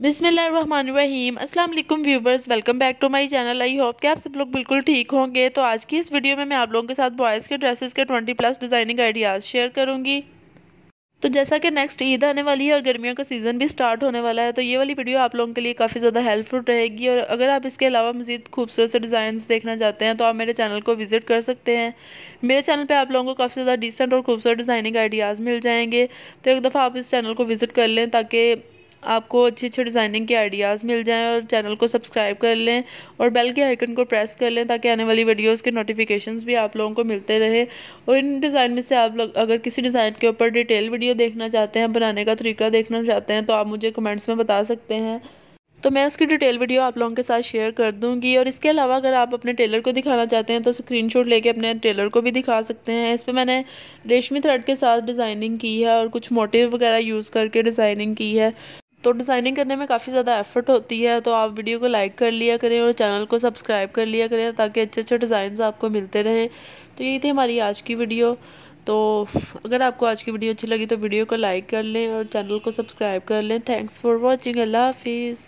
बिसमीम अस्सलाम viewers, welcome back to my channel. I hope कि आप सब लोग बिल्कुल ठीक होंगे। तो आज की इस वीडियो में मैं आप लोगों के साथ बॉयज़ के ड्रेसेस के 20 प्लस डिज़ाइनिंग आइडियाज़ शेयर करूँगी। तो जैसा कि नेक्स्ट ईद आने वाली है और गर्मियों का सीज़न भी स्टार्ट होने वाला है तो ये वाली वीडियो आप लोगों के लिए काफ़ी ज़्यादा हेल्पफुल रहेगी। और अगर आप इसके अलावा मज़ीद खूबसूरत से डिज़ाइन देखना चाहते हैं तो आप मेरे चैनल को विज़िट कर सकते हैं। मेरे चैनल पे आप लोगों को काफ़ी ज़्यादा डिसेंट और खूबसूरत डिज़ाइनिंग आइडियाज़ मिल जाएँगे। तो एक दफ़ा आप इस चैनल को विज़िट कर लें ताकि आपको अच्छी अच्छे डिज़ाइनिंग के आइडियाज़ मिल जाएँ और चैनल को सब्सक्राइब कर लें और बेल के आइकन को प्रेस कर लें ताकि आने वाली वीडियोस के नोटिफिकेशंस भी आप लोगों को मिलते रहे। और इन डिज़ाइन में से आप लोग अगर किसी डिज़ाइन के ऊपर डिटेल वीडियो देखना चाहते हैं, बनाने का तरीका देखना चाहते हैं तो आप मुझे कमेंट्स में बता सकते हैं। तो मैं उसकी डिटेल वीडियो आप लोगों के साथ शेयर कर दूँगी और इसके अलावा अगर आप अपने टेलर को दिखाना चाहते हैं तो स्क्रीनशॉट लेके अपने टेलर को भी दिखा सकते हैं। इस पर मैंने रेशमी थ्रेड के साथ डिज़ाइनिंग की है और कुछ मोटिव वगैरह यूज़ करके डिज़ाइनिंग की है। तो डिज़ाइनिंग करने में काफ़ी ज़्यादा एफर्ट होती है तो आप वीडियो को लाइक कर लिया करें और चैनल को सब्सक्राइब कर लिया करें ताकि अच्छे अच्छे डिज़ाइन आपको मिलते रहें। तो यही थी हमारी आज की वीडियो तो अगर आपको आज की वीडियो अच्छी लगी तो वीडियो को लाइक कर लें और चैनल को सब्सक्राइब कर लें। थैंक्स फॉर वॉचिंग अल्लाह हाफिज़।